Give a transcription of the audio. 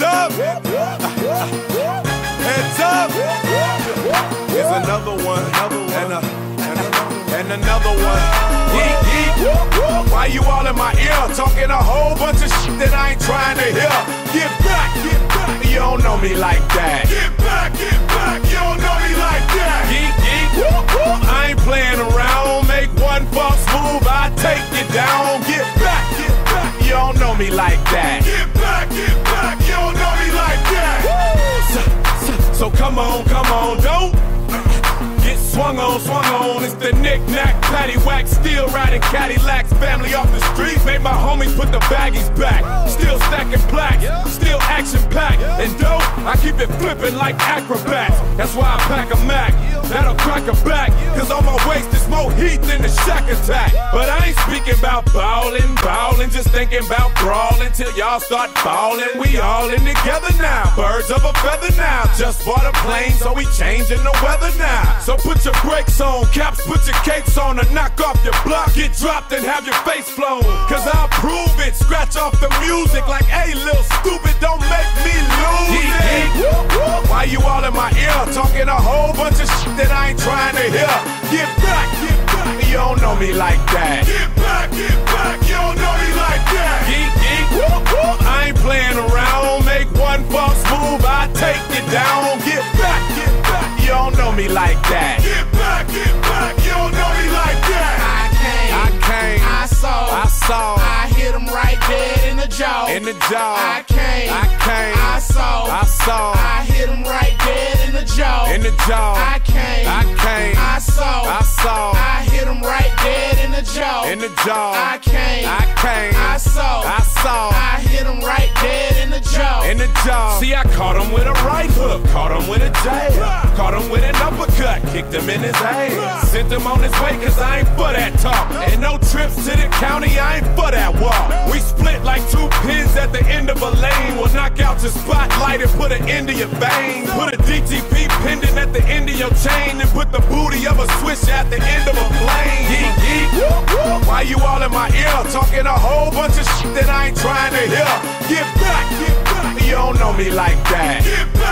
up. Heads up. Here's another one. And, a, and, a, and another one. Yeet, yeet. Why you all in my ear? Talking a whole bunch of shit that I ain't trying to hear. Get back, get back. You don't know me like that. Get back, get back. You don't know me like that. Yeet, yeet. I ain't playing around. Make one false move, I take you down. Get back, get back. You don't know me like that. Come on, come on, don't get swung on, swung on. It's the knick-knack, paddywhack, still riding Cadillacs. Family off the street, made my homies put the baggies back. Still stacking plaques, still keep it flipping like acrobats. That's why I pack a Mac, that'll crack a back. Cause on my waist is more heat than a Shaq attack. But I ain't speaking about ballin', ballin', just thinking about brawling till y'all start ballin'. We all in together now, birds of a feather now. Just bought a plane, so we changing the weather now. So put your brakes on, caps, put your capes on, and knock off your block. Get dropped and have your face flown. Cause I'll prove it, scratch off the music like, hey, little stupid, don't make me lose bunch of shit that I ain't trying to hear? Get back, get back, you don't know me like that. Get back, get back, you don't know me like that. Geek, geek, whoop, whoop. I ain't playing around, make one false move, I take you down. Get back, get back, you don't know me like that. Get back, get back, you don't know me like that. I came, I came, I saw, I saw, I hit him right dead in the jaw. in the jaw. I came, I came, I saw, I saw, I hit the jaw. I came, I came, I saw, I saw, I hit him right dead in the jaw. in the jaw. I came, I came, I saw, I saw, I hit him right dead in the jaw. in the jaw. See, I caught him with a right hook, caught him with a jab, caught him with an uppercut, kicked him in his ass, sent him on his way cause I ain't for that talk. And no trips to the county, I ain't for that walk. We split like two pins at the end of a lane. We'll knock out your spotlight and put an end to your veins. Put a DTP pendant at the end of your chain and put the booty of a switch at the end of a plane. Yeet, yeet. Why you all in my ear talking a whole bunch of shit that I ain't trying to hear? Get back, get back. You don't know me like that. Get back.